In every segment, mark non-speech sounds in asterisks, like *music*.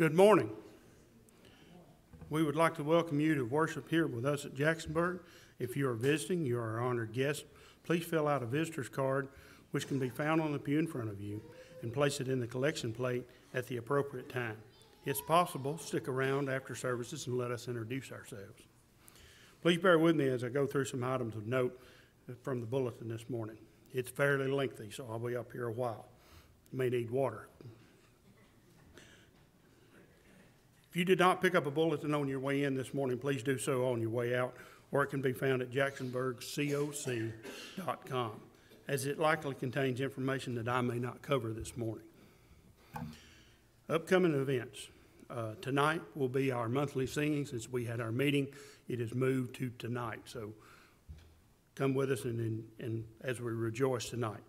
Good morning. We would like to welcome you to worship here with us at Jacksonburg. If you are visiting, you are our honored guest. Please fill out a visitor's card, which can be found on the pew in front of you, and place it in the collection plate at the appropriate time. It's possible, stick around after services and let us introduce ourselves. Please bear with me as I go through some items of note from the bulletin this morning. It's fairly lengthy, so I'll be up here a while. You may need water. If you did not pick up a bulletin on your way in this morning, please do so on your way out, or it can be found at jacksonburgcoc.com, as it likely contains information that I may not cover this morning. Upcoming events. Uh, tonight will be our monthly singing. Since we had our meeting, it is moved to tonight. So come with us and, and, and as we rejoice tonight.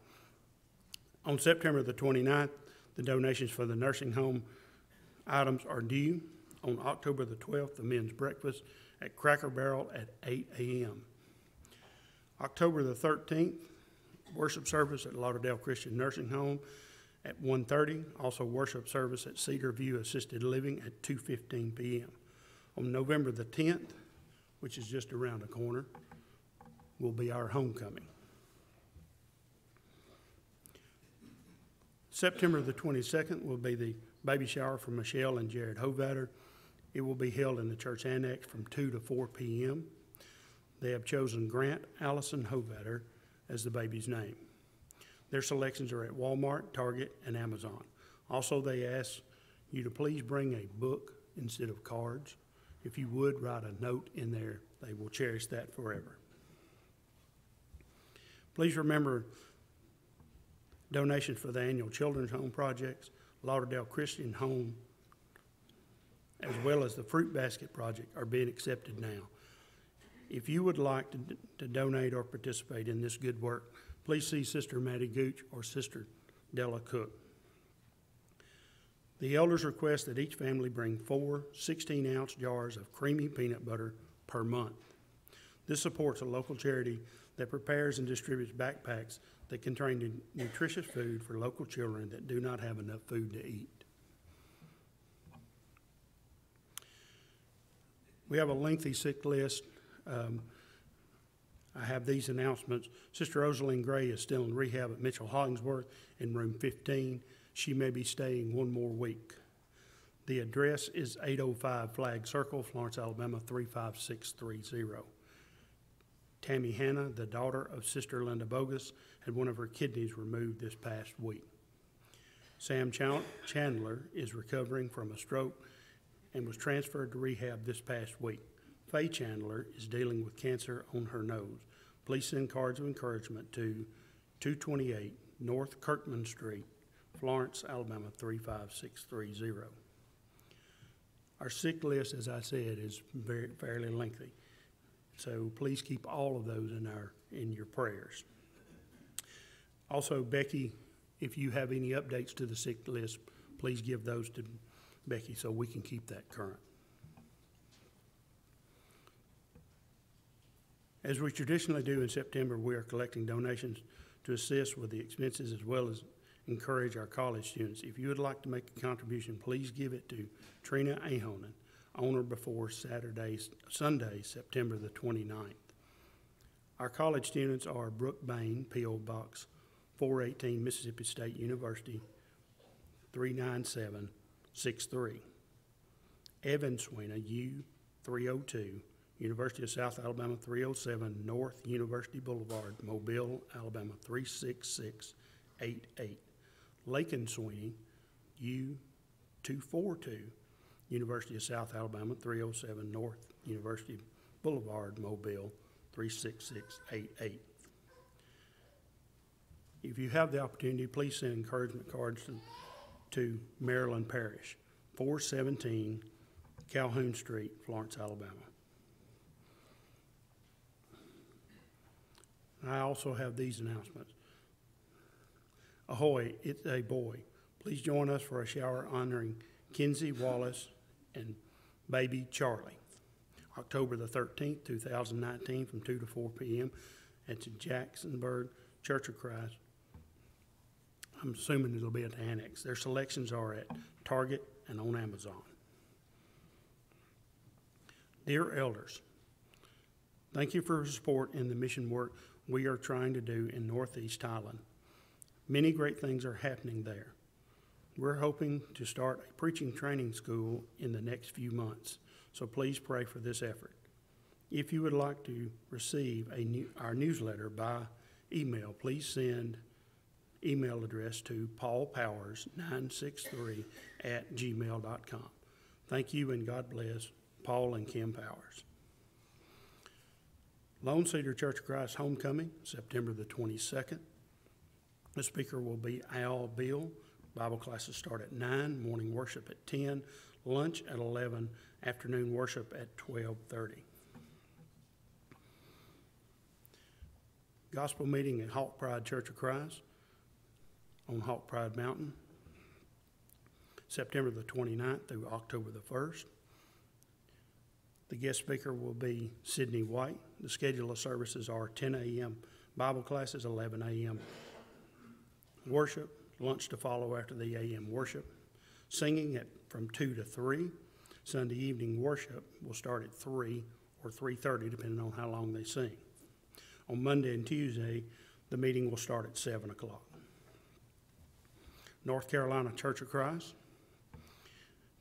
On September the 29th, the donations for the nursing home items are due. On October the 12th, the men's breakfast at Cracker Barrel at 8 a.m. October the 13th, worship service at Lauderdale Christian Nursing Home at 1.30. Also worship service at Cedar View Assisted Living at 2.15 p.m. On November the 10th, which is just around the corner, will be our homecoming. September the 22nd will be the baby shower for Michelle and Jared Hovatter. It will be held in the church annex from 2 to 4 p.m. They have chosen Grant Allison Hovatter as the baby's name. Their selections are at Walmart, Target, and Amazon. Also, they ask you to please bring a book instead of cards. If you would, write a note in there. They will cherish that forever. Please remember donations for the annual Children's Home Projects, Lauderdale Christian Home, as well as the Fruit Basket Project are being accepted now. If you would like to, to donate or participate in this good work, please see Sister Maddie Gooch or Sister Della Cook. The elders request that each family bring four 16 ounce jars of creamy peanut butter per month. This supports a local charity that prepares and distributes backpacks that contain nutritious food for local children that do not have enough food to eat. We have a lengthy sick list. Um, I have these announcements. Sister Rosaline Gray is still in rehab at Mitchell Hollingsworth in room 15. She may be staying one more week. The address is 805 Flag Circle, Florence, Alabama 35630. Tammy Hanna, the daughter of Sister Linda Bogus, had one of her kidneys removed this past week. Sam Chandler is recovering from a stroke and was transferred to rehab this past week. Faye Chandler is dealing with cancer on her nose. Please send cards of encouragement to 228 North Kirkman Street, Florence, Alabama 35630. Our sick list, as I said, is very fairly lengthy. So please keep all of those in our in your prayers. Also, Becky, if you have any updates to the sick list, please give those to Becky so we can keep that current. As we traditionally do in September, we are collecting donations to assist with the expenses as well as encourage our college students. If you would like to make a contribution, please give it to Trina Ahonen on or before Saturday, Sunday, September the 29th. Our college students are Brooke Bain, P.O. Box 418, Mississippi State University, 39763. Evan Sweeney, U 302, University of South Alabama 307, North University Boulevard, Mobile, Alabama 36688. Lakin Sweeney, U 242, University of South Alabama 307, North University Boulevard, Mobile 36688. If you have the opportunity, please send encouragement cards to, to Maryland Parish, 417 Calhoun Street, Florence, Alabama. I also have these announcements. Ahoy, it's a boy. Please join us for a shower honoring Kinsey Wallace and baby Charlie. October the 13th, 2019, from 2 to 4 p.m. at the Jacksonburg Church of Christ. I'm assuming it'll be at the annex. Their selections are at Target, and on Amazon. Dear elders, thank you for your support in the mission work we are trying to do in Northeast Thailand. Many great things are happening there. We're hoping to start a preaching training school in the next few months, so please pray for this effort. If you would like to receive a new, our newsletter by email, please send email address to paulpowers963 at gmail.com. Thank you and God bless Paul and Kim Powers. Lone Cedar Church of Christ Homecoming, September the 22nd. The speaker will be Al Bill. Bible classes start at 9, morning worship at 10, lunch at 11, afternoon worship at 12:30. Gospel meeting at Hawk Pride Church of Christ on Hawk Pride Mountain, September the 29th through October the 1st. The guest speaker will be Sydney White. The schedule of services are 10 a.m. Bible classes, 11 a.m. worship, lunch to follow after the a.m. worship, singing at from 2 to 3. Sunday evening worship will start at 3 or 3.30, depending on how long they sing. On Monday and Tuesday, the meeting will start at 7 o'clock. North Carolina Church of Christ,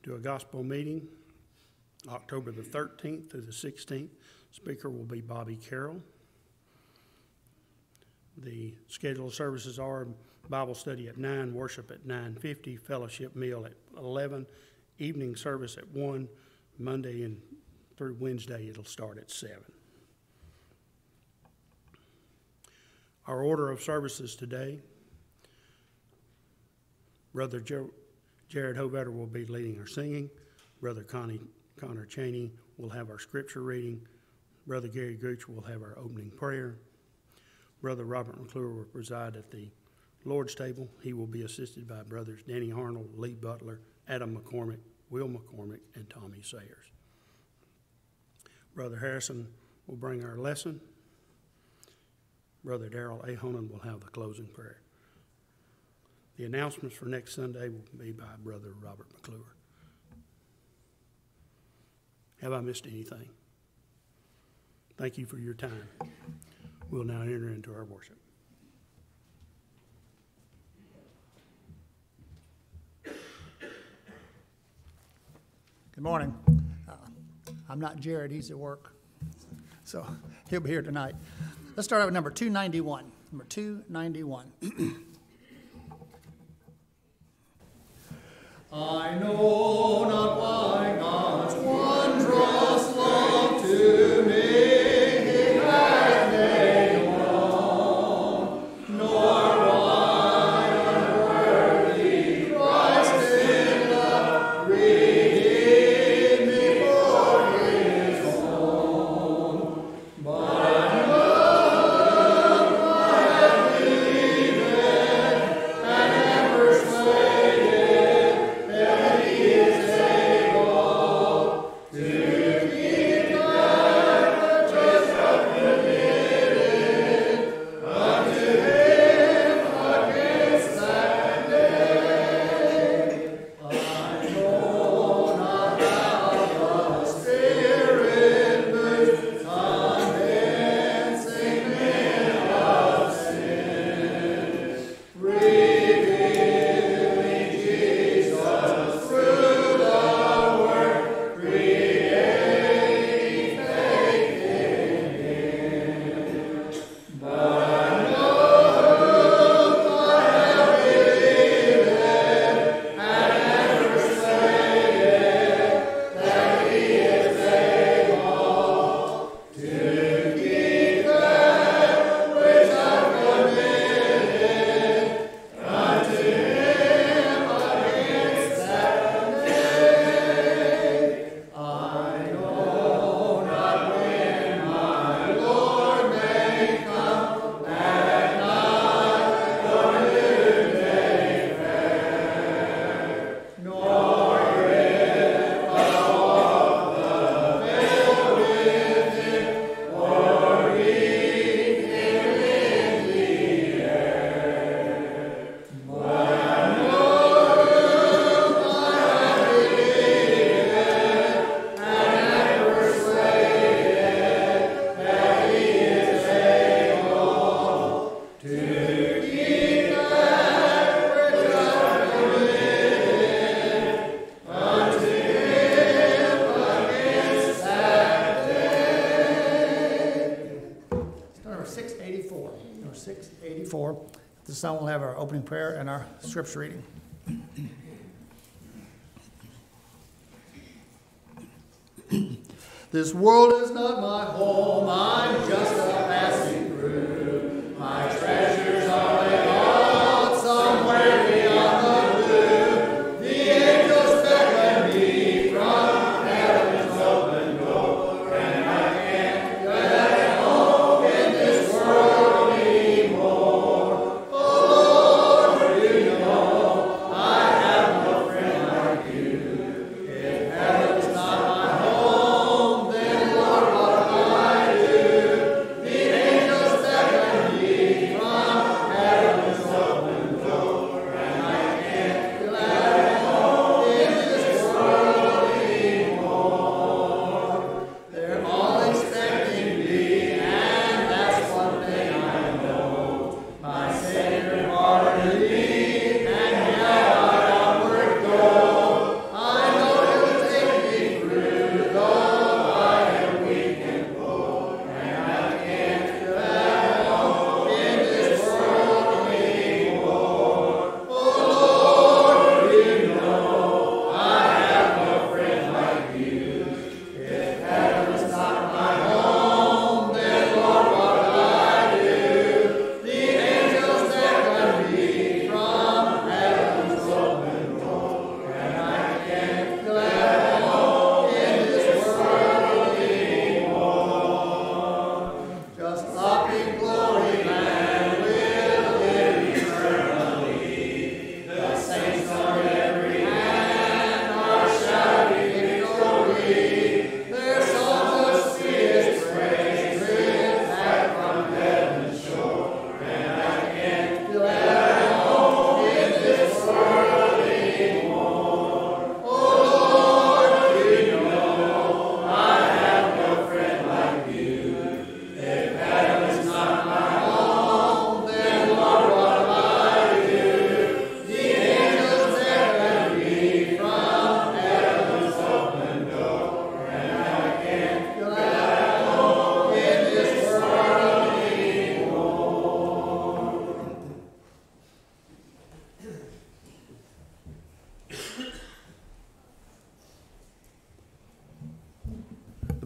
do a gospel meeting October the 13th through the 16th. Speaker will be Bobby Carroll. The scheduled services are Bible study at 9, worship at 9:50, fellowship meal at 11, evening service at 1, Monday and through Wednesday it'll start at 7. Our order of services today, Brother Jo- Jared Hovatter will be leading our singing. Brother Connie, Connor Cheney will have our scripture reading. Brother Gary Gooch will have our opening prayer. Brother Robert McClure will preside at the Lord's table. He will be assisted by brothers Danny Arnold, Lee Butler, Adam McCormick, Will McCormick, and Tommy Sayers. Brother Harrison will bring our lesson. Brother Darrell Ahonen will have the closing prayer. The announcements for next Sunday will be by Brother Robert McClure. Have I missed anything? Thank you for your time. We'll now enter into our worship. Good morning. Uh, I'm not Jared, he's at work. So he'll be here tonight. Let's start out with number 291. Number 291. *clears throat* I know not why God's wondrous love to me time we'll have our opening prayer and our scripture reading. This world is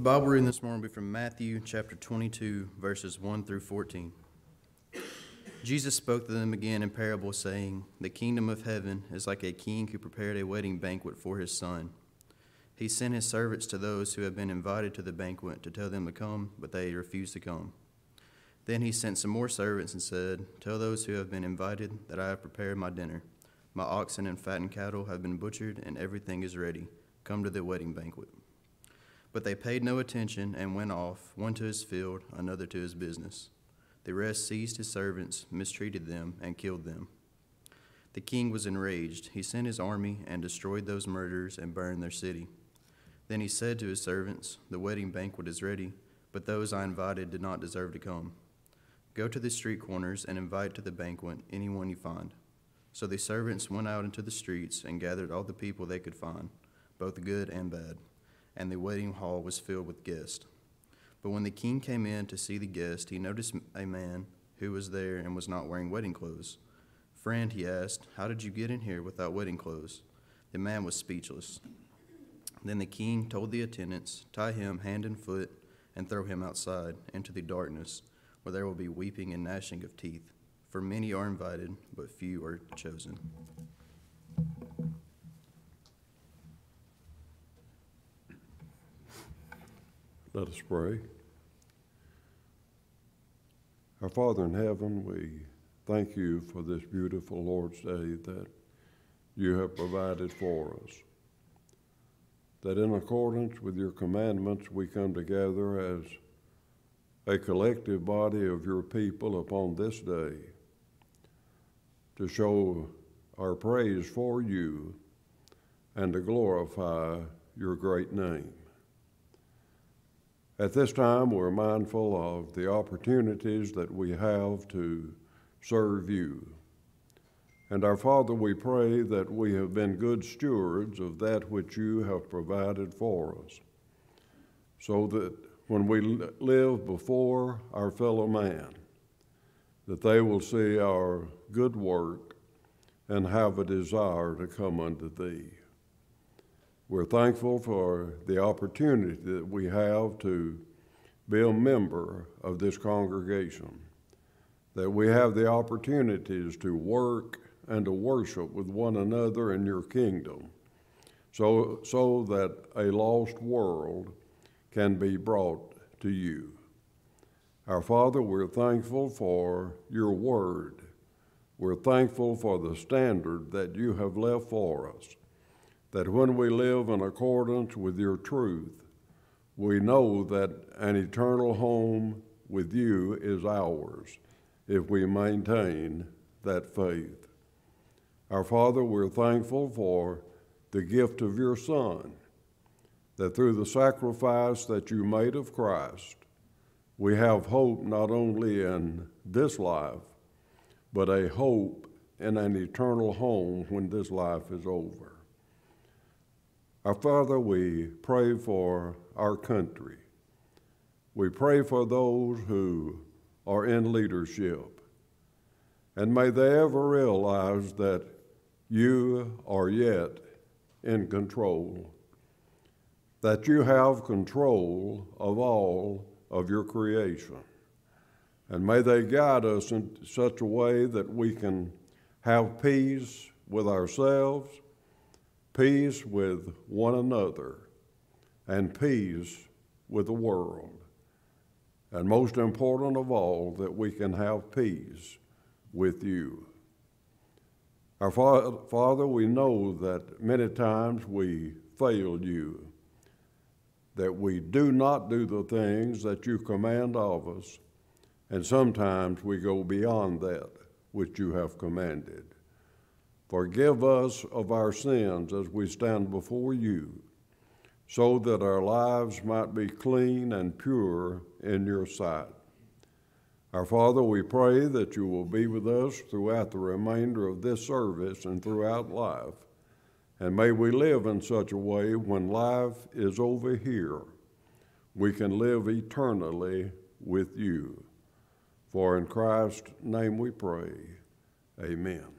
Bible reading this morning will be from Matthew chapter 22, verses 1 through 14. Jesus spoke to them again in parable, saying, The kingdom of heaven is like a king who prepared a wedding banquet for his son. He sent his servants to those who had been invited to the banquet to tell them to come, but they refused to come. Then he sent some more servants and said, Tell those who have been invited that I have prepared my dinner. My oxen and fattened cattle have been butchered, and everything is ready. Come to the wedding banquet. But they paid no attention and went off, one to his field, another to his business. The rest seized his servants, mistreated them, and killed them. The king was enraged. He sent his army and destroyed those murderers and burned their city. Then he said to his servants, The wedding banquet is ready, but those I invited did not deserve to come. Go to the street corners and invite to the banquet anyone you find. So the servants went out into the streets and gathered all the people they could find, both good and bad and the wedding hall was filled with guests. But when the king came in to see the guest, he noticed a man who was there and was not wearing wedding clothes. Friend, he asked, How did you get in here without wedding clothes? The man was speechless. Then the king told the attendants, Tie him hand and foot and throw him outside into the darkness, where there will be weeping and gnashing of teeth. For many are invited, but few are chosen. Let us pray. Our Father in heaven, we thank you for this beautiful Lord's Day that you have provided for us. That in accordance with your commandments, we come together as a collective body of your people upon this day to show our praise for you and to glorify your great name. At this time, we're mindful of the opportunities that we have to serve you. And our Father, we pray that we have been good stewards of that which you have provided for us, so that when we live before our fellow man, that they will see our good work and have a desire to come unto thee. We're thankful for the opportunity that we have to be a member of this congregation, that we have the opportunities to work and to worship with one another in your kingdom, so, so that a lost world can be brought to you. Our Father, we're thankful for your word. We're thankful for the standard that you have left for us, that when we live in accordance with your truth, we know that an eternal home with you is ours if we maintain that faith. Our Father, we're thankful for the gift of your Son, that through the sacrifice that you made of Christ, we have hope not only in this life, but a hope in an eternal home when this life is over. Our Father, we pray for our country. We pray for those who are in leadership. And may they ever realize that you are yet in control, that you have control of all of your creation. And may they guide us in such a way that we can have peace with ourselves, peace with one another, and peace with the world. And most important of all, that we can have peace with you. Our Father, we know that many times we fail you that we do not do the things that you command of us, and sometimes we go beyond that which you have commanded. Forgive us of our sins as we stand before you, so that our lives might be clean and pure in your sight. Our Father, we pray that you will be with us throughout the remainder of this service and throughout life. And may we live in such a way when life is over here, we can live eternally with you. For in Christ's name we pray. Amen.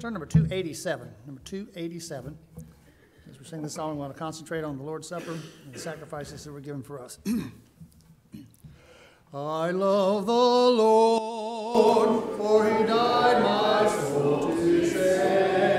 Turn number 287. Number 287. As we sing this song, we want to concentrate on the Lord's Supper and the sacrifices that were given for us. *clears throat* I love the Lord, for he died my soul to save.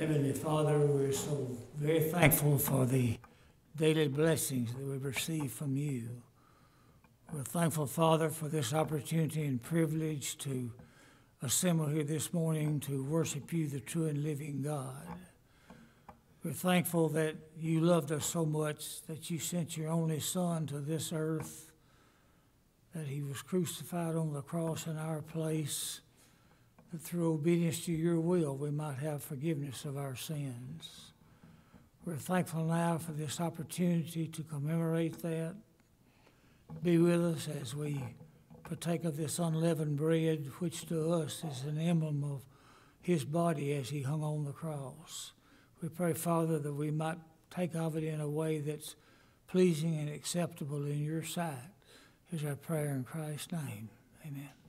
Heavenly Father, we're so very thankful for the daily blessings that we receive from you. We're thankful, Father, for this opportunity and privilege to assemble here this morning to worship you, the true and living God. We're thankful that you loved us so much that you sent your only Son to this earth, that he was crucified on the cross in our place that through obedience to your will we might have forgiveness of our sins. We're thankful now for this opportunity to commemorate that. Be with us as we partake of this unleavened bread, which to us is an emblem of his body as he hung on the cross. We pray, Father, that we might take of it in a way that's pleasing and acceptable in your sight. Is our prayer in Christ's name. Amen.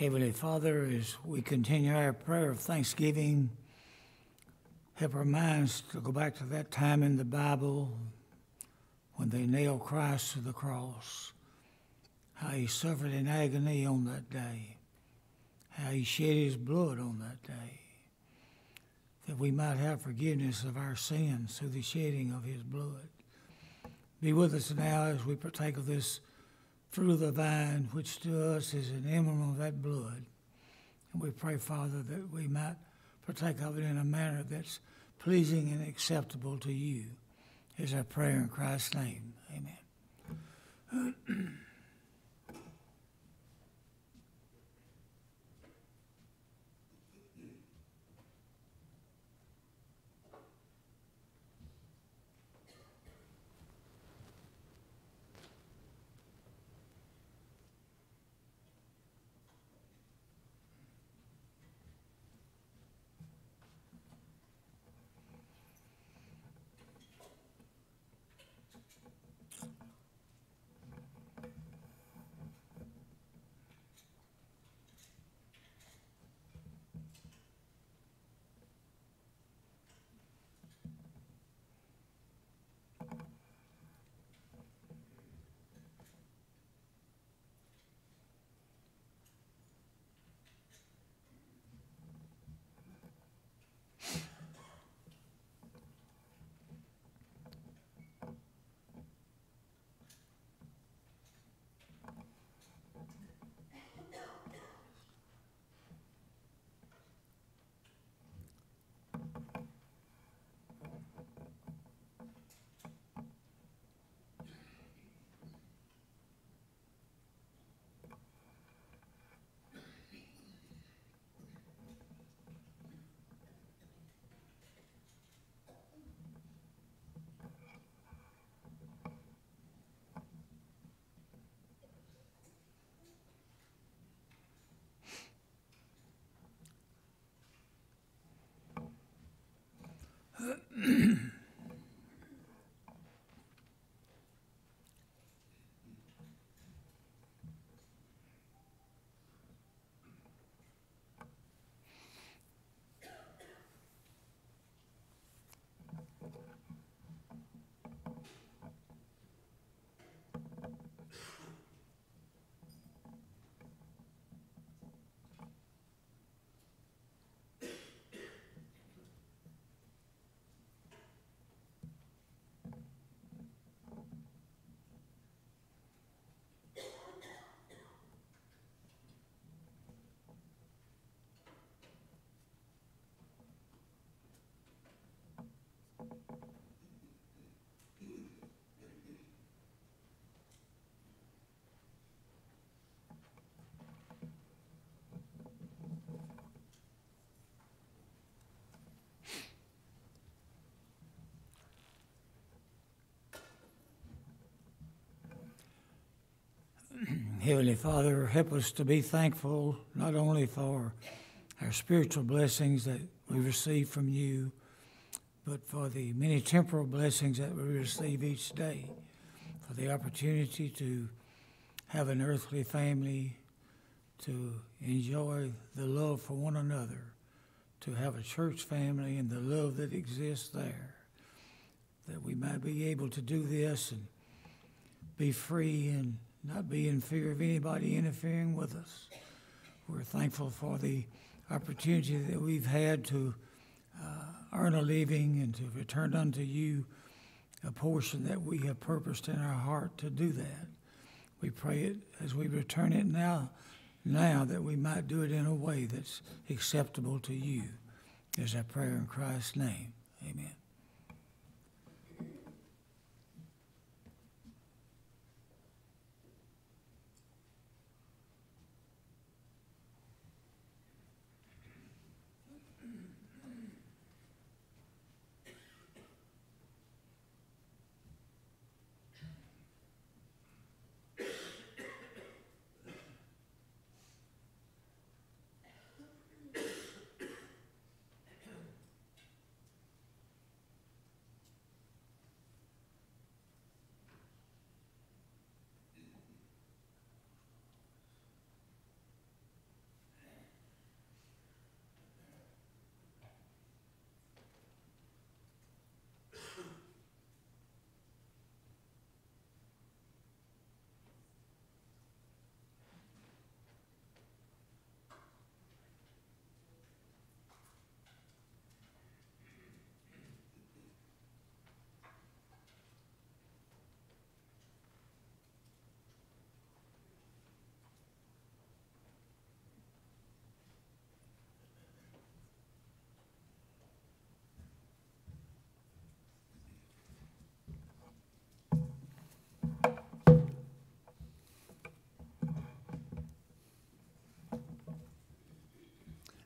Heavenly Father, as we continue our prayer of thanksgiving, help our minds to go back to that time in the Bible when they nailed Christ to the cross, how he suffered in agony on that day, how he shed his blood on that day, that we might have forgiveness of our sins through the shedding of his blood. Be with us now as we partake of this of the vine, which to us is an emblem of that blood. And we pray, Father, that we might partake of it in a manner that's pleasing and acceptable to you. Is our prayer in Christ's name. Amen. *clears throat* 嗯。*laughs* Heavenly Father, help us to be thankful not only for our spiritual blessings that we receive from you, but for the many temporal blessings that we receive each day, for the opportunity to have an earthly family, to enjoy the love for one another, to have a church family and the love that exists there, that we might be able to do this and be free and not be in fear of anybody interfering with us. We're thankful for the opportunity that we've had to uh, earn a living and to return unto you a portion that we have purposed in our heart to do that. We pray it as we return it now, now that we might do it in a way that's acceptable to you. Is our prayer in Christ's name. Amen.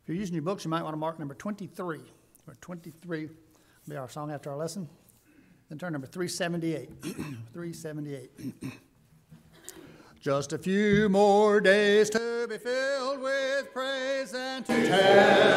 If you're using your books, you might want to mark number 23. Number 23 will be our song after our lesson. Then turn number 378. *clears throat* 378. Just a few more days to be filled with praise and to tell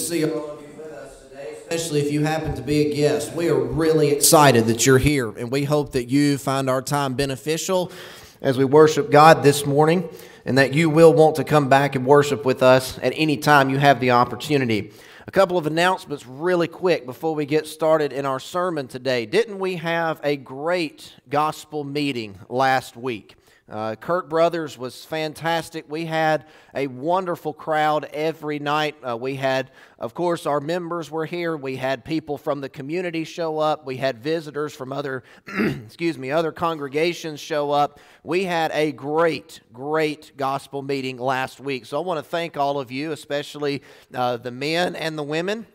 see all of you with us today, especially if you happen to be a guest. We are really excited that you're here, and we hope that you find our time beneficial as we worship God this morning. and that you will want to come back and worship with us at any time you have the opportunity. A couple of announcements really quick before we get started in our sermon today. Didn't we have a great gospel meeting last week? Uh, Kurt Brothers was fantastic. We had a wonderful crowd every night. Uh, we had, of course, our members were here. We had people from the community show up. We had visitors from other, *clears throat* excuse me, other congregations show up. We had a great, great gospel meeting last week. So I want to thank all of you, especially uh, the men and the women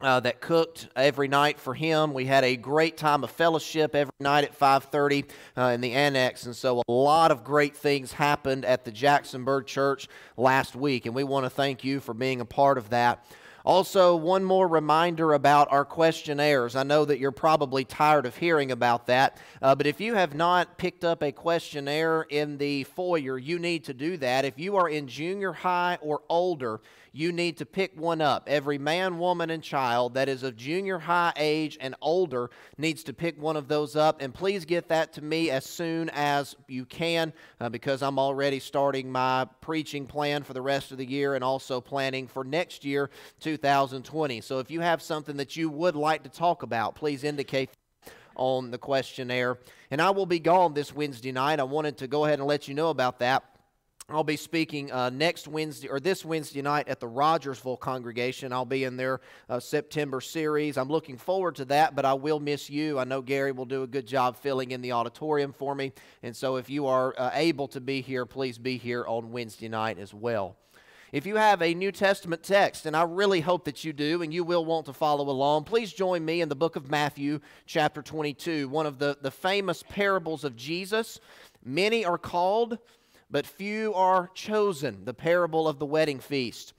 uh, that cooked every night for him. We had a great time of fellowship every night at 5:30 uh, in the annex, and so a lot of great things happened at the Jacksonburg Church last week, and we want to thank you for being a part of that. Also, one more reminder about our questionnaires. I know that you're probably tired of hearing about that, uh, but if you have not picked up a questionnaire in the foyer, you need to do that. If you are in junior high or older, you need to pick one up. Every man, woman, and child that is of junior high age and older needs to pick one of those up. And please get that to me as soon as you can uh, because I'm already starting my preaching plan for the rest of the year and also planning for next year, 2020. So if you have something that you would like to talk about, please indicate on the questionnaire. And I will be gone this Wednesday night. I wanted to go ahead and let you know about that. I'll be speaking uh, next Wednesday or this Wednesday night at the Rogersville congregation. I'll be in their uh, September series. I'm looking forward to that, but I will miss you. I know Gary will do a good job filling in the auditorium for me. And so if you are uh, able to be here, please be here on Wednesday night as well. If you have a New Testament text, and I really hope that you do, and you will want to follow along, please join me in the book of Matthew, chapter 22, one of the, the famous parables of Jesus. Many are called, but few are chosen, the parable of the wedding feast.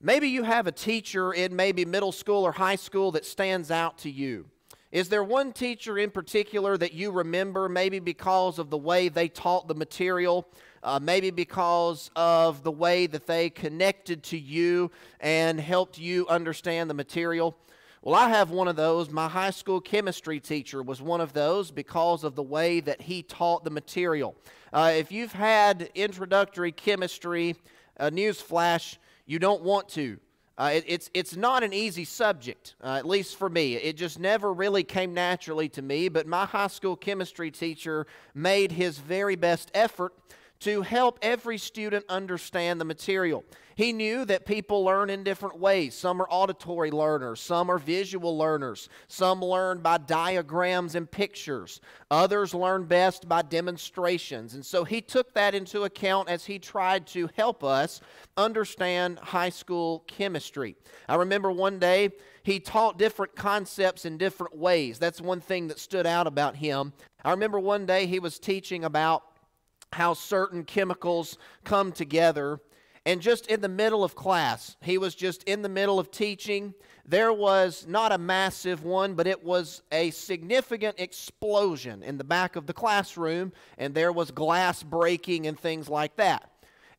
Maybe you have a teacher in maybe middle school or high school that stands out to you. Is there one teacher in particular that you remember, maybe because of the way they taught the material, uh, maybe because of the way that they connected to you and helped you understand the material? Well, I have one of those. My high school chemistry teacher was one of those because of the way that he taught the material. Uh, if you've had introductory chemistry, uh, newsflash, you don't want to. Uh, it, it's, it's not an easy subject, uh, at least for me. It just never really came naturally to me, but my high school chemistry teacher made his very best effort to help every student understand the material. He knew that people learn in different ways. Some are auditory learners, some are visual learners, some learn by diagrams and pictures, others learn best by demonstrations. And so he took that into account as he tried to help us understand high school chemistry. I remember one day he taught different concepts in different ways. That's one thing that stood out about him. I remember one day he was teaching about how certain chemicals come together. And just in the middle of class, he was just in the middle of teaching. There was not a massive one, but it was a significant explosion in the back of the classroom, and there was glass breaking and things like that.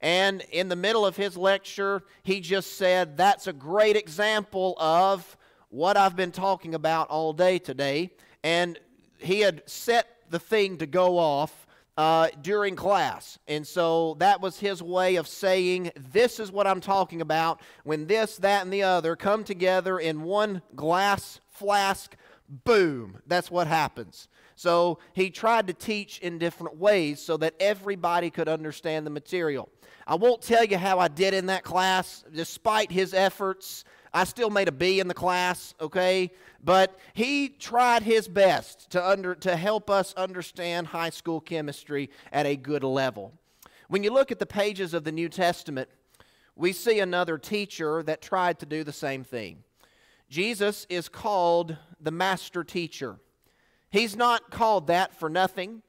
And in the middle of his lecture, he just said, That's a great example of what I've been talking about all day today. And he had set the thing to go off uh, during class. And so that was his way of saying, This is what I'm talking about. When this, that, and the other come together in one glass flask, boom, that's what happens. So he tried to teach in different ways so that everybody could understand the material. I won't tell you how I did in that class, despite his efforts. I still made a B in the class, okay? But he tried his best to, under, to help us understand high school chemistry at a good level. When you look at the pages of the New Testament, we see another teacher that tried to do the same thing. Jesus is called the master teacher. He's not called that for nothing.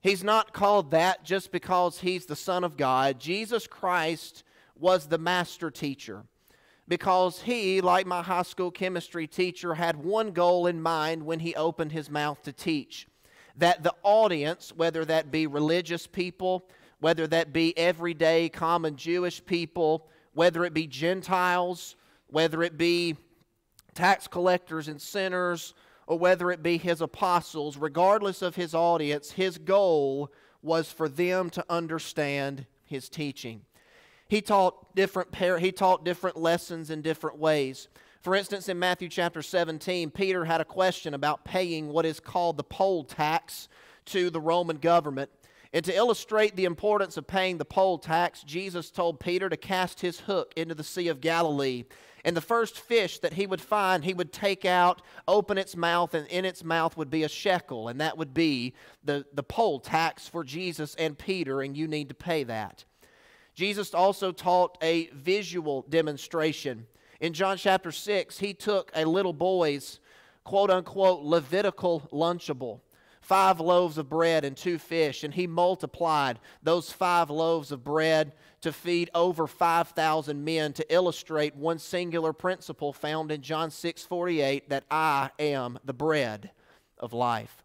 He's not called that just because he's the Son of God. Jesus Christ was the master teacher because he, like my high school chemistry teacher, had one goal in mind when he opened his mouth to teach that the audience, whether that be religious people, whether that be everyday common Jewish people, whether it be Gentiles, whether it be tax collectors and sinners, or whether it be his apostles, regardless of his audience, his goal was for them to understand his teaching. He taught different par- he taught different lessons in different ways. For instance, in Matthew chapter 17, Peter had a question about paying what is called the poll tax to the Roman government. And to illustrate the importance of paying the poll tax, Jesus told Peter to cast his hook into the Sea of Galilee. And the first fish that he would find, he would take out, open its mouth, and in its mouth would be a shekel. And that would be the, the poll tax for Jesus and Peter, and you need to pay that. Jesus also taught a visual demonstration. In John chapter 6, he took a little boy's quote unquote Levitical lunchable, five loaves of bread and two fish, and he multiplied those five loaves of bread to feed over 5,000 men to illustrate one singular principle found in John 6 48 that I am the bread of life.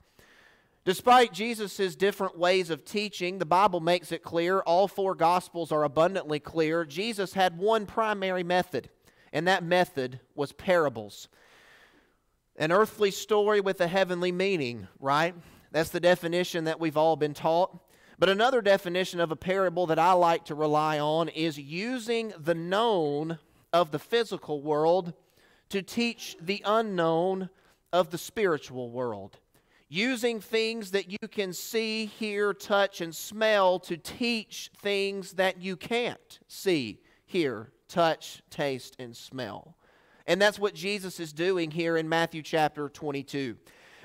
Despite Jesus' different ways of teaching, the Bible makes it clear, all four Gospels are abundantly clear. Jesus had one primary method, and that method was parables. An earthly story with a heavenly meaning, right? That's the definition that we've all been taught. But another definition of a parable that I like to rely on is using the known of the physical world to teach the unknown of the spiritual world using things that you can see, hear, touch, and smell to teach things that you can't see, hear, touch, taste, and smell. And that's what Jesus is doing here in Matthew chapter 22.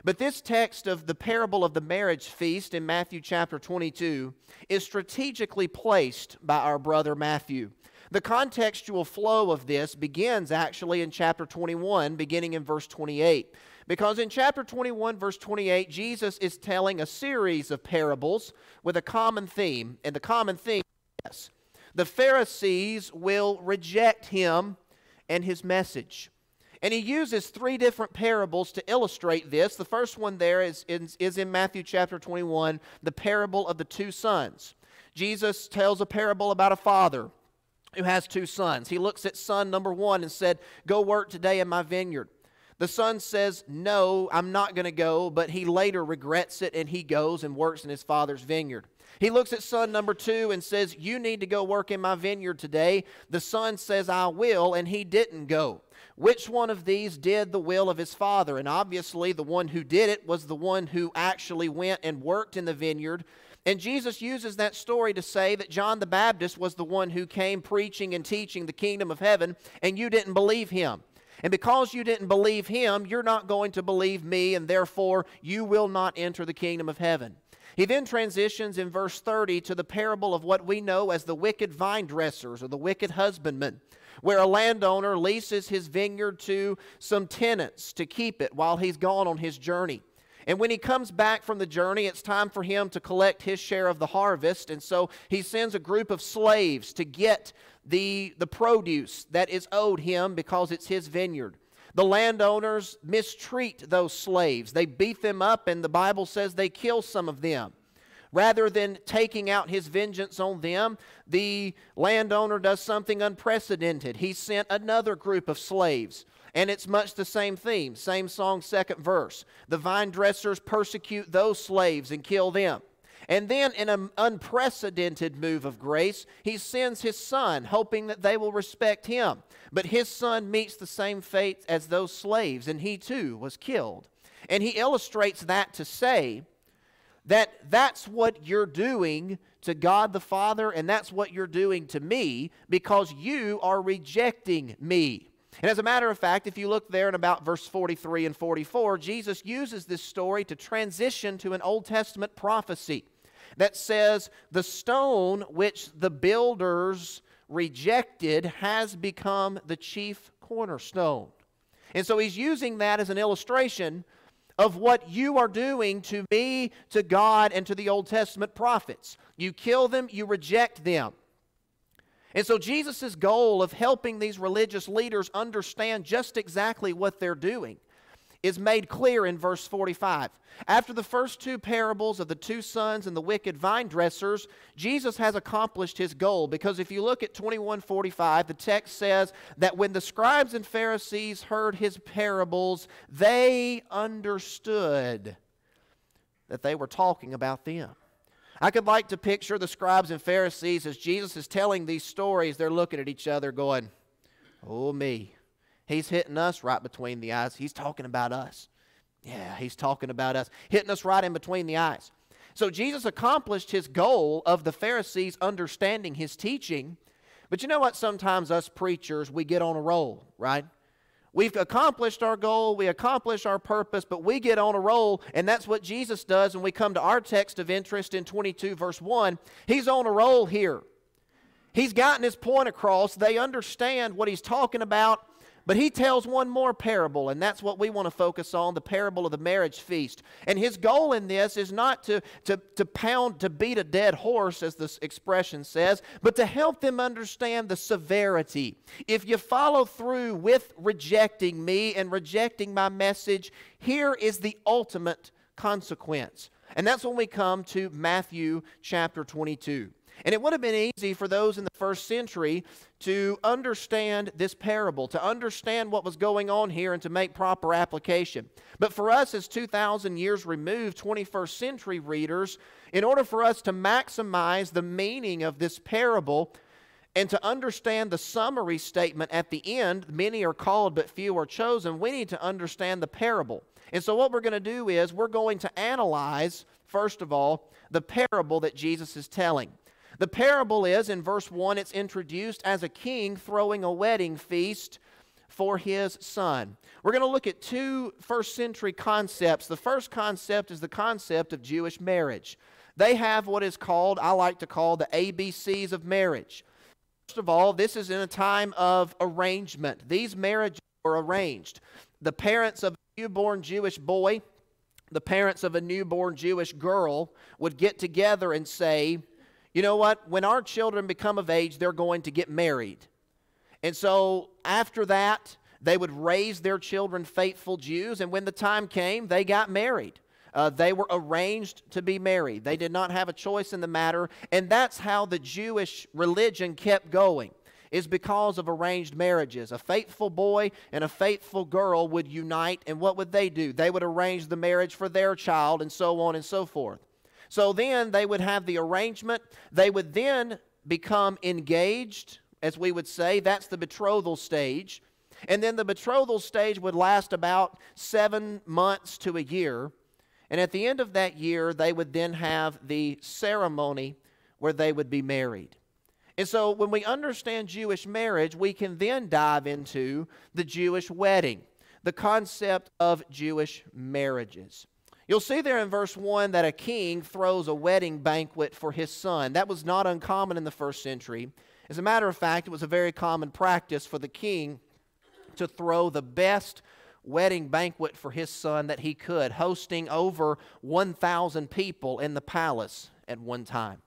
But this text of the parable of the marriage feast in Matthew chapter 22 is strategically placed by our brother Matthew. The contextual flow of this begins actually in chapter 21, beginning in verse 28. Because in chapter 21, verse 28, Jesus is telling a series of parables with a common theme. And the common theme is the Pharisees will reject him and his message. And he uses three different parables to illustrate this. The first one there is, is, is in Matthew chapter 21, the parable of the two sons. Jesus tells a parable about a father who has two sons. He looks at son number one and said, Go work today in my vineyard. The son says, No, I'm not going to go, but he later regrets it and he goes and works in his father's vineyard. He looks at son number two and says, You need to go work in my vineyard today. The son says, I will, and he didn't go. Which one of these did the will of his father? And obviously, the one who did it was the one who actually went and worked in the vineyard. And Jesus uses that story to say that John the Baptist was the one who came preaching and teaching the kingdom of heaven, and you didn't believe him. And because you didn't believe him, you're not going to believe me, and therefore you will not enter the kingdom of heaven. He then transitions in verse 30 to the parable of what we know as the wicked vine dressers or the wicked husbandmen, where a landowner leases his vineyard to some tenants to keep it while he's gone on his journey. And when he comes back from the journey, it's time for him to collect his share of the harvest. And so he sends a group of slaves to get the, the produce that is owed him because it's his vineyard. The landowners mistreat those slaves. They beat them up, and the Bible says they kill some of them. Rather than taking out his vengeance on them, the landowner does something unprecedented. He sent another group of slaves, and it's much the same theme. Same song, second verse. The vine dressers persecute those slaves and kill them. And then, in an unprecedented move of grace, he sends his son, hoping that they will respect him. But his son meets the same fate as those slaves, and he too was killed. And he illustrates that to say that that's what you're doing to God the Father, and that's what you're doing to me because you are rejecting me. And as a matter of fact, if you look there in about verse 43 and 44, Jesus uses this story to transition to an Old Testament prophecy that says, The stone which the builders rejected has become the chief cornerstone. And so he's using that as an illustration of what you are doing to me, to God, and to the Old Testament prophets. You kill them, you reject them. And so Jesus' goal of helping these religious leaders understand just exactly what they're doing is made clear in verse 45. After the first two parables of the two sons and the wicked vine dressers, Jesus has accomplished his goal because if you look at 2145, the text says that when the scribes and Pharisees heard his parables, they understood that they were talking about them. I could like to picture the scribes and Pharisees as Jesus is telling these stories, they're looking at each other going, Oh, me. He's hitting us right between the eyes. He's talking about us. Yeah, he's talking about us, hitting us right in between the eyes. So Jesus accomplished his goal of the Pharisees understanding his teaching. But you know what? Sometimes us preachers, we get on a roll, right? We've accomplished our goal, we accomplish our purpose, but we get on a roll, and that's what Jesus does when we come to our text of interest in 22, verse 1. He's on a roll here. He's gotten his point across. They understand what he's talking about, but he tells one more parable, and that's what we want to focus on the parable of the marriage feast. And his goal in this is not to, to, to pound, to beat a dead horse, as this expression says, but to help them understand the severity. If you follow through with rejecting me and rejecting my message, here is the ultimate consequence. And that's when we come to Matthew chapter 22. And it would have been easy for those in the first century to understand this parable, to understand what was going on here, and to make proper application. But for us, as 2,000 years removed, 21st century readers, in order for us to maximize the meaning of this parable, and to understand the summary statement at the end, many are called but few are chosen, we need to understand the parable. And so, what we're going to do is we're going to analyze, first of all, the parable that Jesus is telling. The parable is, in verse 1, it's introduced as a king throwing a wedding feast for his son. We're going to look at two first century concepts. The first concept is the concept of Jewish marriage. They have what is called, I like to call, the ABCs of marriage. First of all, this is in a time of arrangement. These marriages were arranged. The parents of a newborn Jewish boy, the parents of a newborn Jewish girl would get together and say, you know what? When our children become of age, they're going to get married. And so after that, they would raise their children faithful Jews, and when the time came, they got married. Uh, they were arranged to be married. They did not have a choice in the matter, and that's how the Jewish religion kept going. Is because of arranged marriages. A faithful boy and a faithful girl would unite, and what would they do? They would arrange the marriage for their child, and so on and so forth. So then they would have the arrangement. They would then become engaged, as we would say. That's the betrothal stage. And then the betrothal stage would last about seven months to a year. And at the end of that year, they would then have the ceremony where they would be married. And so when we understand Jewish marriage, we can then dive into the Jewish wedding, the concept of Jewish marriages. You'll see there in verse 1 that a king throws a wedding banquet for his son. That was not uncommon in the first century. As a matter of fact, it was a very common practice for the king to throw the best wedding banquet for his son that he could, hosting over 1,000 people in the palace at one time.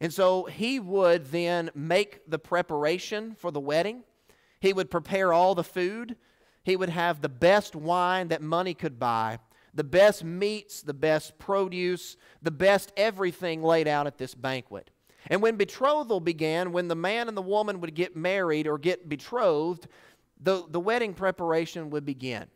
And so he would then make the preparation for the wedding. He would prepare all the food. He would have the best wine that money could buy the best meats, the best produce, the best everything laid out at this banquet. And when betrothal began, when the man and the woman would get married or get betrothed, the, the wedding preparation would begin.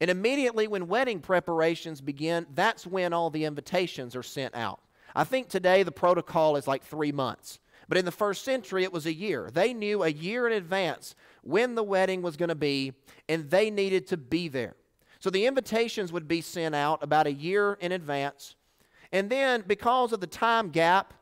And immediately when wedding preparations begin, that's when all the invitations are sent out. I think today the protocol is like three months. But in the first century, it was a year. They knew a year in advance when the wedding was going to be, and they needed to be there. So the invitations would be sent out about a year in advance. And then, because of the time gap,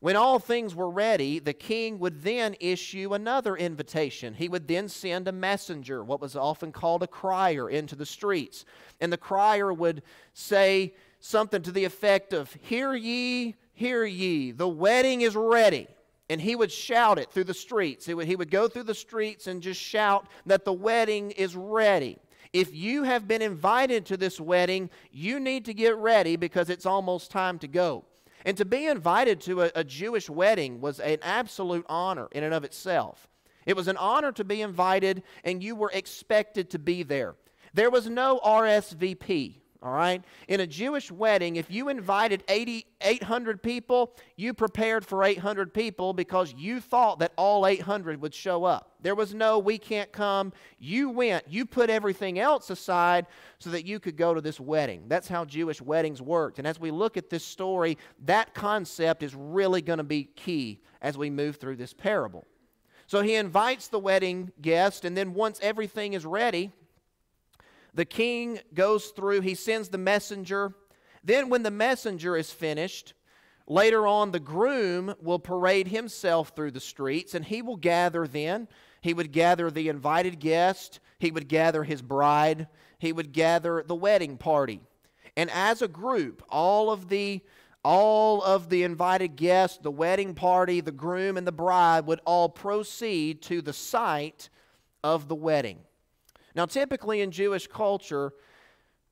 when all things were ready, the king would then issue another invitation. He would then send a messenger, what was often called a crier, into the streets. And the crier would say something to the effect of, Hear ye, hear ye, the wedding is ready. And he would shout it through the streets. He would, he would go through the streets and just shout that the wedding is ready. If you have been invited to this wedding, you need to get ready because it's almost time to go. And to be invited to a, a, Jewish wedding was an absolute honor in and of itself. It was an honor to be invited, and you were expected to be there. There was no RSVP, All right? In a Jewish wedding, if you invited 80, 800 people, you prepared for 800 people because you thought that all 800 would show up. There was no, we can't come. You went. You put everything else aside so that you could go to this wedding. That's how Jewish weddings worked. And as we look at this story, that concept is really going to be key as we move through this parable. So he invites the wedding guest, and then once everything is ready, the king goes through, he sends the messenger. Then, when the messenger is finished, later on the groom will parade himself through the streets and he will gather then. He would gather the invited guest, he would gather his bride, he would gather the wedding party. And as a group, all of the all of the invited guests, the wedding party, the groom, and the bride would all proceed to the site of the wedding. Now, typically in Jewish culture,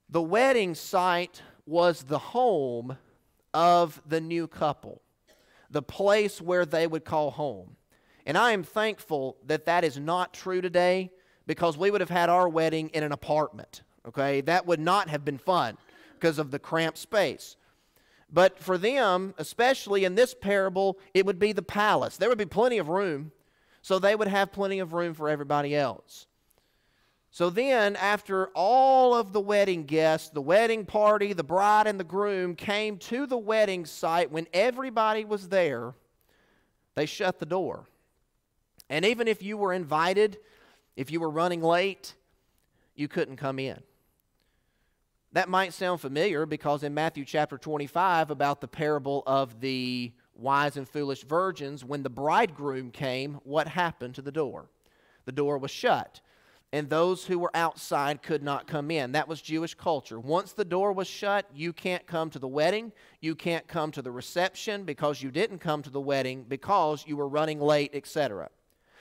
the wedding site was the home of the new couple, the place where they would call home. And I am thankful that that is not true today because we would have had our wedding in an apartment. Okay, that would not have been fun because of the cramped space. But for them, especially in this parable, it would be the palace. There would be plenty of room, so they would have plenty of room for everybody else. So then, after all of the wedding guests, the wedding party, the bride, and the groom came to the wedding site, when everybody was there, they shut the door. And even if you were invited, if you were running late, you couldn't come in. That might sound familiar because in Matthew chapter 25, about the parable of the wise and foolish virgins, when the bridegroom came, what happened to the door? The door was shut and those who were outside could not come in. That was Jewish culture. Once the door was shut, you can't come to the wedding, you can't come to the reception because you didn't come to the wedding because you were running late, etc.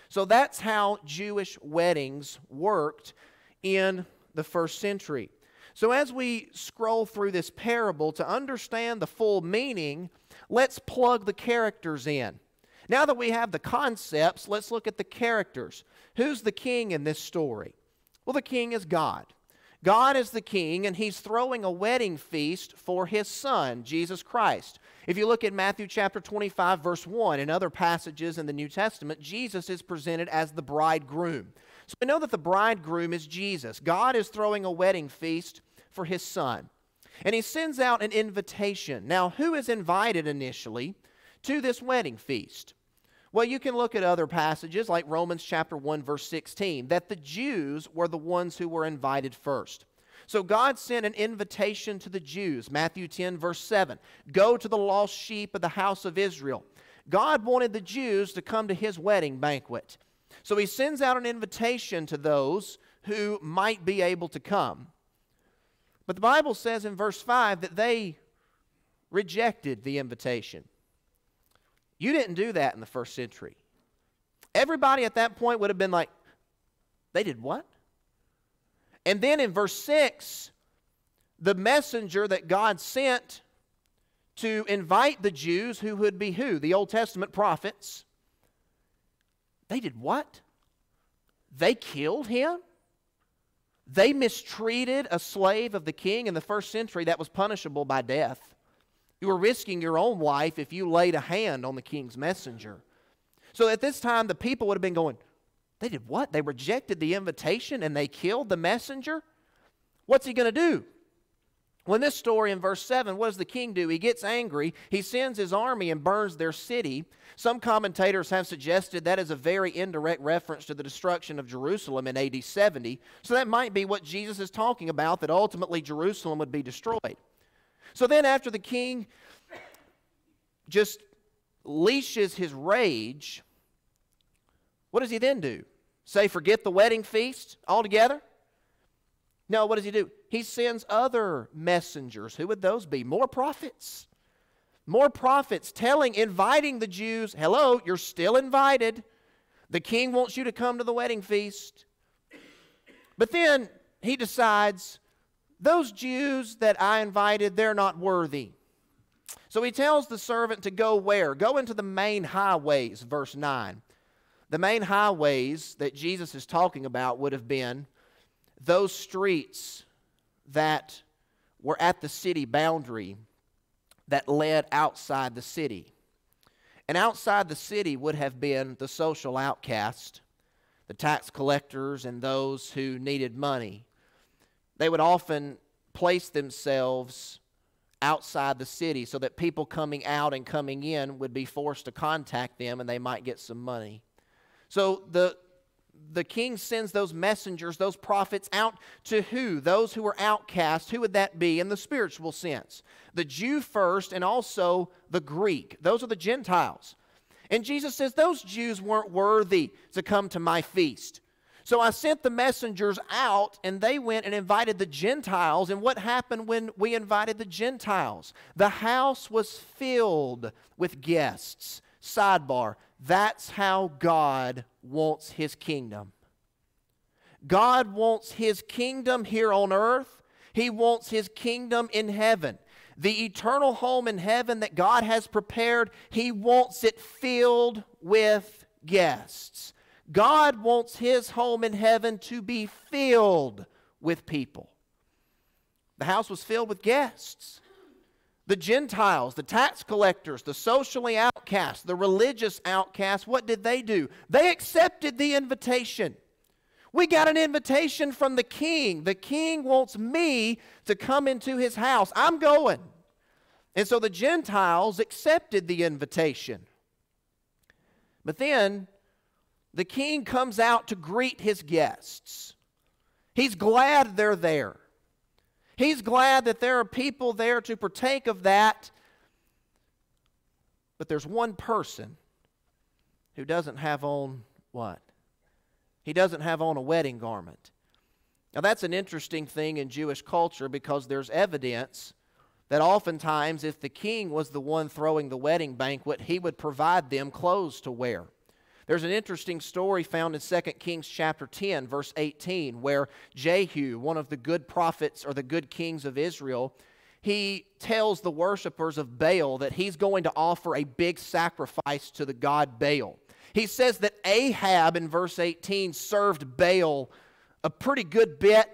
So that's how Jewish weddings worked in the first century. So as we scroll through this parable to understand the full meaning, let's plug the characters in. Now that we have the concepts, let's look at the characters. Who's the king in this story? Well, the king is God. God is the king, and he's throwing a wedding feast for his son, Jesus Christ. If you look at Matthew chapter 25, verse 1, and other passages in the New Testament, Jesus is presented as the bridegroom. So we know that the bridegroom is Jesus. God is throwing a wedding feast for his son. And he sends out an invitation. Now, who is invited initially to this wedding feast? Well, you can look at other passages like Romans chapter 1 verse 16 that the Jews were the ones who were invited first. So God sent an invitation to the Jews, Matthew 10 verse 7. Go to the lost sheep of the house of Israel. God wanted the Jews to come to his wedding banquet. So he sends out an invitation to those who might be able to come. But the Bible says in verse 5 that they rejected the invitation. You didn't do that in the first century. Everybody at that point would have been like, they did what? And then in verse 6, the messenger that God sent to invite the Jews, who would be who? The Old Testament prophets. They did what? They killed him? They mistreated a slave of the king in the first century that was punishable by death. You were risking your own life if you laid a hand on the king's messenger. So at this time, the people would have been going, They did what? They rejected the invitation and they killed the messenger? What's he going to do? Well, in this story in verse 7, what does the king do? He gets angry. He sends his army and burns their city. Some commentators have suggested that is a very indirect reference to the destruction of Jerusalem in AD 70. So that might be what Jesus is talking about, that ultimately Jerusalem would be destroyed. So then, after the king just leashes his rage, what does he then do? Say, forget the wedding feast altogether? No, what does he do? He sends other messengers. Who would those be? More prophets. More prophets telling, inviting the Jews, hello, you're still invited. The king wants you to come to the wedding feast. But then he decides, those Jews that I invited, they're not worthy. So he tells the servant to go where? Go into the main highways, verse 9. The main highways that Jesus is talking about would have been those streets that were at the city boundary that led outside the city. And outside the city would have been the social outcast, the tax collectors, and those who needed money. They would often place themselves outside the city so that people coming out and coming in would be forced to contact them and they might get some money. So the the king sends those messengers, those prophets out to who? Those who were outcast. Who would that be in the spiritual sense? The Jew first and also the Greek. Those are the Gentiles. And Jesus says those Jews weren't worthy to come to my feast. So I sent the messengers out, and they went and invited the Gentiles. And what happened when we invited the Gentiles? The house was filled with guests. Sidebar that's how God wants His kingdom. God wants His kingdom here on earth, He wants His kingdom in heaven. The eternal home in heaven that God has prepared, He wants it filled with guests. God wants his home in heaven to be filled with people. The house was filled with guests. The Gentiles, the tax collectors, the socially outcasts, the religious outcasts, what did they do? They accepted the invitation. We got an invitation from the king. The king wants me to come into his house. I'm going. And so the Gentiles accepted the invitation. But then the king comes out to greet his guests. He's glad they're there. He's glad that there are people there to partake of that. But there's one person who doesn't have on what? He doesn't have on a wedding garment. Now, that's an interesting thing in Jewish culture because there's evidence that oftentimes, if the king was the one throwing the wedding banquet, he would provide them clothes to wear. There's an interesting story found in 2 Kings chapter 10, verse 18, where Jehu, one of the good prophets or the good kings of Israel, he tells the worshippers of Baal that he's going to offer a big sacrifice to the god Baal. He says that Ahab in verse 18 served Baal a pretty good bit,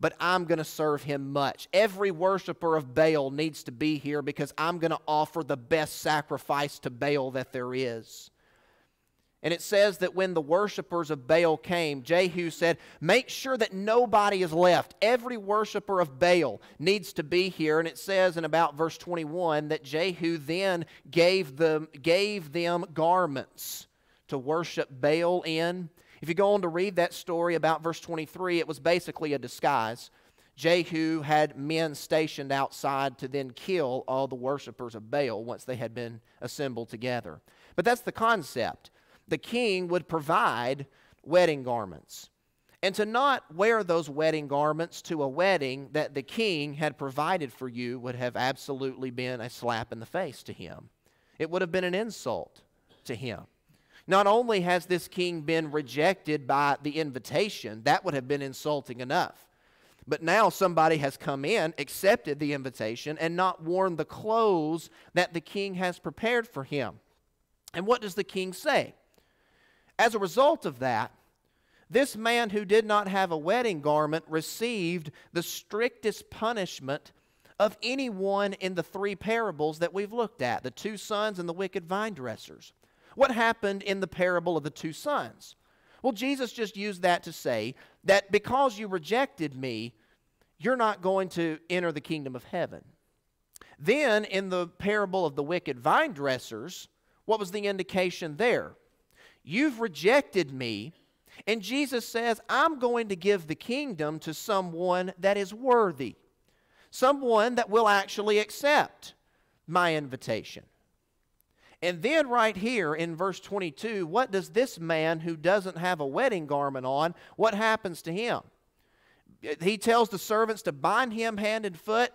but I'm going to serve him much. Every worshiper of Baal needs to be here because I'm going to offer the best sacrifice to Baal that there is. And it says that when the worshippers of Baal came, Jehu said, Make sure that nobody is left. Every worshiper of Baal needs to be here. And it says in about verse 21 that Jehu then gave them, gave them garments to worship Baal in. If you go on to read that story about verse 23, it was basically a disguise. Jehu had men stationed outside to then kill all the worshippers of Baal once they had been assembled together. But that's the concept the king would provide wedding garments. And to not wear those wedding garments to a wedding that the king had provided for you would have absolutely been a slap in the face to him. It would have been an insult to him. Not only has this king been rejected by the invitation, that would have been insulting enough. But now somebody has come in, accepted the invitation, and not worn the clothes that the king has prepared for him. And what does the king say? As a result of that, this man who did not have a wedding garment received the strictest punishment of anyone in the three parables that we've looked at the two sons and the wicked vine dressers. What happened in the parable of the two sons? Well, Jesus just used that to say that because you rejected me, you're not going to enter the kingdom of heaven. Then, in the parable of the wicked vine dressers, what was the indication there? You've rejected me. And Jesus says, I'm going to give the kingdom to someone that is worthy, someone that will actually accept my invitation. And then, right here in verse 22, what does this man who doesn't have a wedding garment on, what happens to him? He tells the servants to bind him hand and foot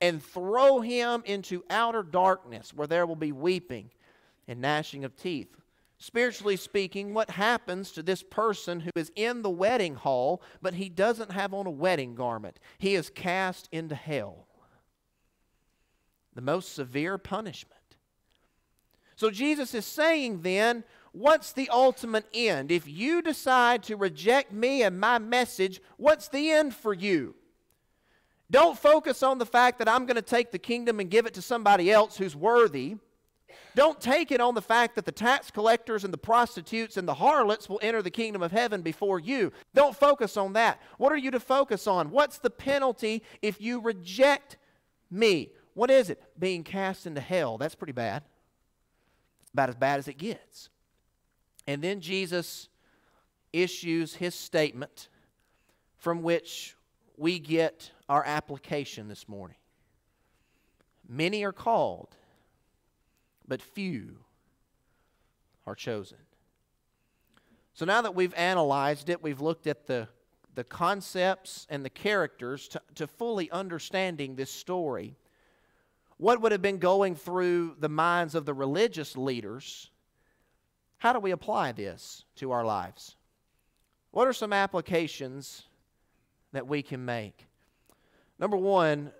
and throw him into outer darkness where there will be weeping and gnashing of teeth spiritually speaking, what happens to this person who is in the wedding hall, but he doesn't have on a wedding garment? He is cast into hell. The most severe punishment. So Jesus is saying then, what's the ultimate end? If you decide to reject me and my message, what's the end for you? Don't focus on the fact that I'm going to take the kingdom and give it to somebody else who's worthy. Don't take it on the fact that the tax collectors and the prostitutes and the harlots will enter the kingdom of heaven before you. Don't focus on that. What are you to focus on? What's the penalty if you reject me? What is it? Being cast into hell. That's pretty bad. It's about as bad as it gets. And then Jesus issues his statement from which we get our application this morning. Many are called, but few are chosen. So now that we've analyzed it, we've looked at the, the concepts and the characters to, to fully understanding this story. What would have been going through the minds of the religious leaders? How do we apply this to our lives? What are some applications that we can make? Number one,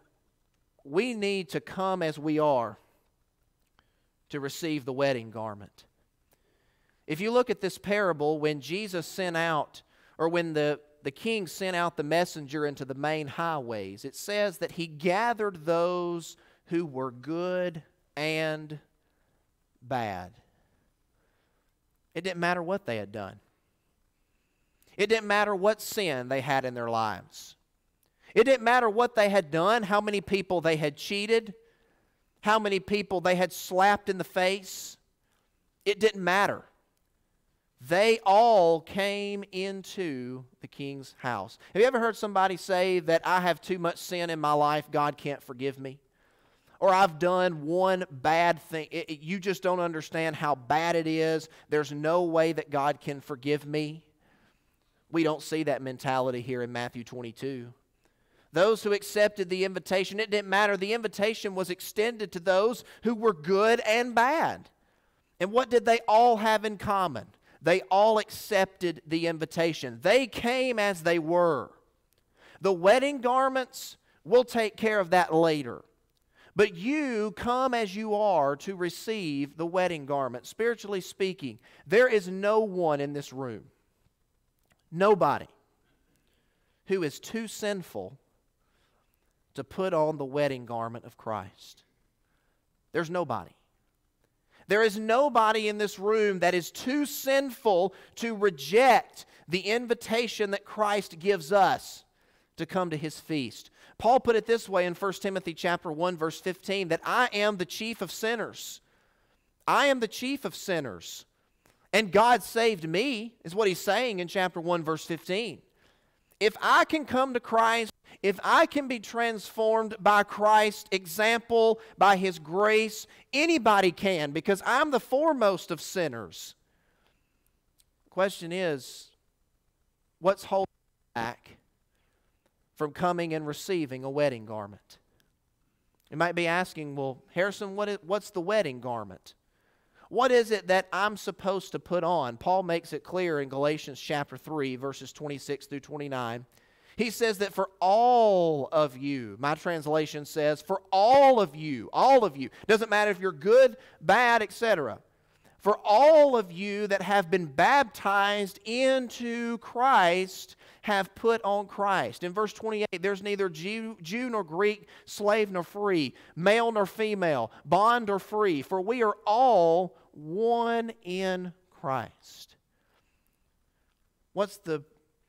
we need to come as we are to receive the wedding garment. If you look at this parable, when Jesus sent out, or when the, the king sent out the messenger into the main highways, it says that he gathered those who were good and bad. It didn't matter what they had done. It didn't matter what sin they had in their lives. It didn't matter what they had done, how many people they had cheated, how many people they had slapped in the face. It didn't matter. They all came into the king's house. Have you ever heard somebody say that I have too much sin in my life, God can't forgive me? Or I've done one bad thing. It, it, you just don't understand how bad it is. There's no way that God can forgive me. We don't see that mentality here in Matthew 22. Those who accepted the invitation, it didn't matter. The invitation was extended to those who were good and bad. And what did they all have in common? They all accepted the invitation. They came as they were. The wedding garments, we'll take care of that later. But you come as you are to receive the wedding garment. Spiritually speaking, there is no one in this room, nobody, who is too sinful to put on the wedding garment of Christ. There's nobody. There is nobody in this room that is too sinful to reject the invitation that Christ gives us to come to his feast. Paul put it this way in 1 Timothy chapter 1 verse 15 that I am the chief of sinners. I am the chief of sinners. And God saved me is what he's saying in chapter 1 verse 15. If I can come to Christ if I can be transformed by Christ's example, by His grace, anybody can because I'm the foremost of sinners. Question is, what's holding back from coming and receiving a wedding garment? You might be asking, well, Harrison, what is, what's the wedding garment? What is it that I'm supposed to put on? Paul makes it clear in Galatians chapter 3, verses 26 through 29. He says that for all of you, my translation says, for all of you, all of you, doesn't matter if you're good, bad, etc. For all of you that have been baptized into Christ have put on Christ. In verse 28, there's neither Jew, Jew nor Greek, slave nor free, male nor female, bond or free, for we are all one in Christ. What's the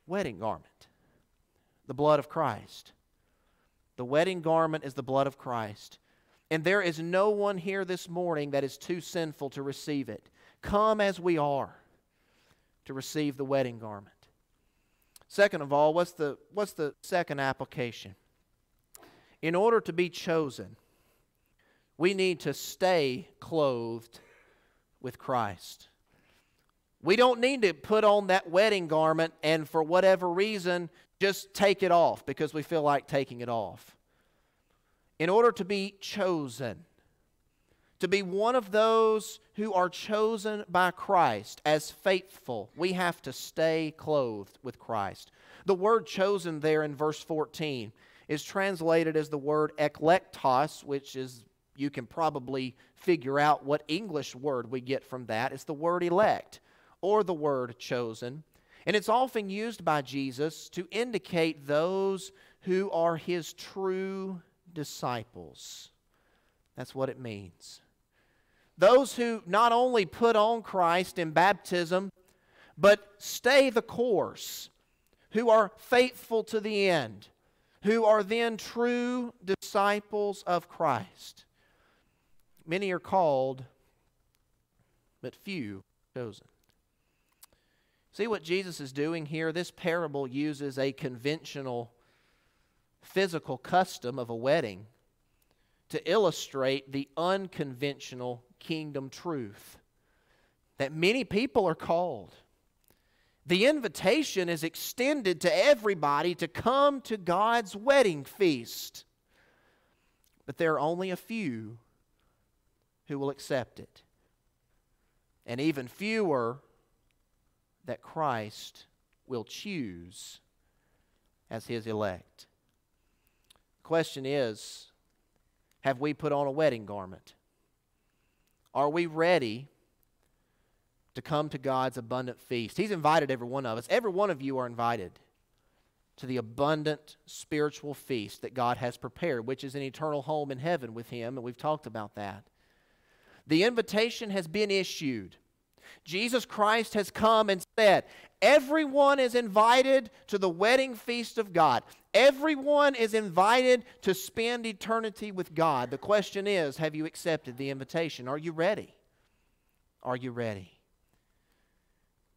wedding garment? the blood of Christ. The wedding garment is the blood of Christ. And there is no one here this morning that is too sinful to receive it. Come as we are to receive the wedding garment. Second of all, what's the, what's the second application? In order to be chosen, we need to stay clothed with Christ. We don't need to put on that wedding garment and for whatever reason just take it off because we feel like taking it off. In order to be chosen, to be one of those who are chosen by Christ as faithful, we have to stay clothed with Christ. The word chosen there in verse 14 is translated as the word eklektos, which is, you can probably figure out what English word we get from that. It's the word elect or the word chosen. And it's often used by Jesus to indicate those who are his true disciples. That's what it means. Those who not only put on Christ in baptism, but stay the course, who are faithful to the end, who are then true disciples of Christ. Many are called, but few chosen. See what Jesus is doing here? This parable uses a conventional physical custom of a wedding to illustrate the unconventional kingdom truth that many people are called. The invitation is extended to everybody to come to God's wedding feast. But there are only a few who will accept it, and even fewer that Christ will choose as his elect. The question is have we put on a wedding garment? Are we ready to come to God's abundant feast? He's invited every one of us. Every one of you are invited to the abundant spiritual feast that God has prepared, which is an eternal home in heaven with Him, and we've talked about that. The invitation has been issued. Jesus Christ has come and said, Everyone is invited to the wedding feast of God. Everyone is invited to spend eternity with God. The question is have you accepted the invitation? Are you ready? Are you ready?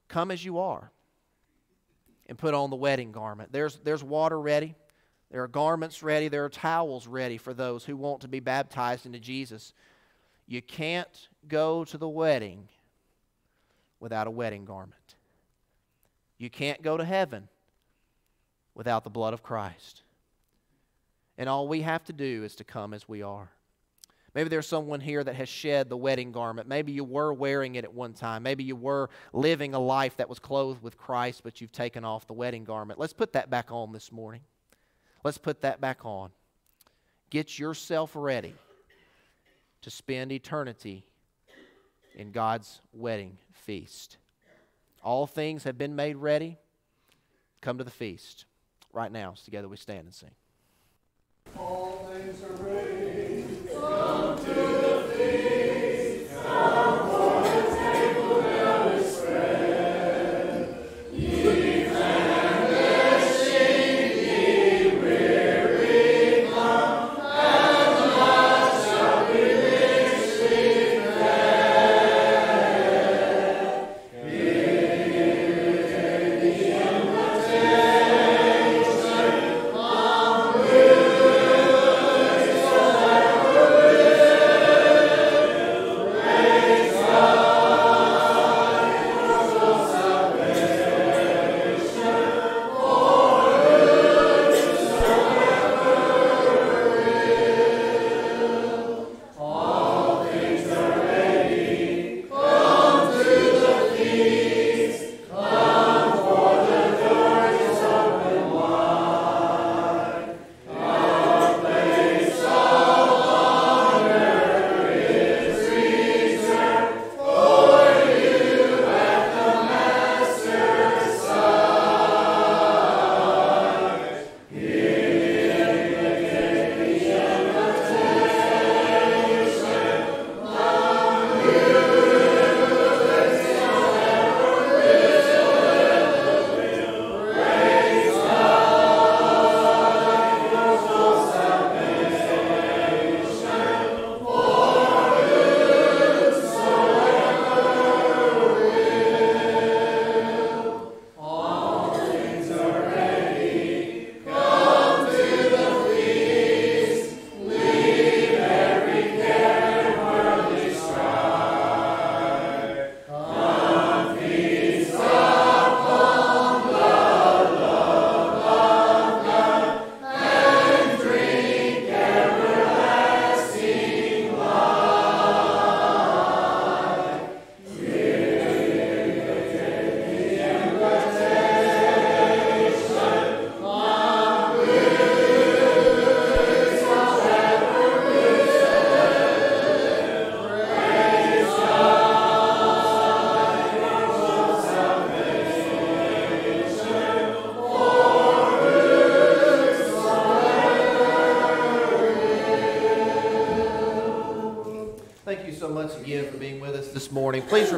Come as you are and put on the wedding garment. There's, there's water ready, there are garments ready, there are towels ready for those who want to be baptized into Jesus. You can't go to the wedding without a wedding garment. You can't go to heaven without the blood of Christ. And all we have to do is to come as we are. Maybe there's someone here that has shed the wedding garment. Maybe you were wearing it at one time. Maybe you were living a life that was clothed with Christ, but you've taken off the wedding garment. Let's put that back on this morning. Let's put that back on. Get yourself ready to spend eternity in God's wedding feast. All things have been made ready. Come to the feast. Right now, together we stand and sing. All things are ready. Come to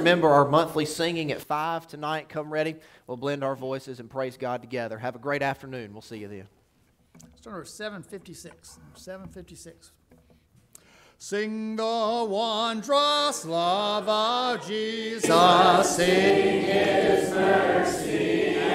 remember our monthly singing at 5 tonight. Come ready. We'll blend our voices and praise God together. Have a great afternoon. We'll see you then. Start over seven fifty-six. Seven fifty-six. Sing the wondrous love of Jesus. Sing His mercy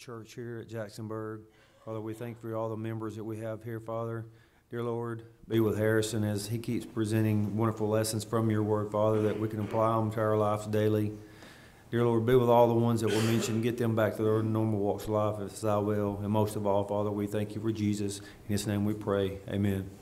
church here at Jacksonburg. Father, we thank you for all the members that we have here, Father. Dear Lord, be with Harrison as he keeps presenting wonderful lessons from your word, Father, that we can apply them to our lives daily. Dear Lord, be with all the ones that were mentioned. Get them back to their normal walks of life, as thy will. And most of all, Father, we thank you for Jesus. In his name we pray. Amen.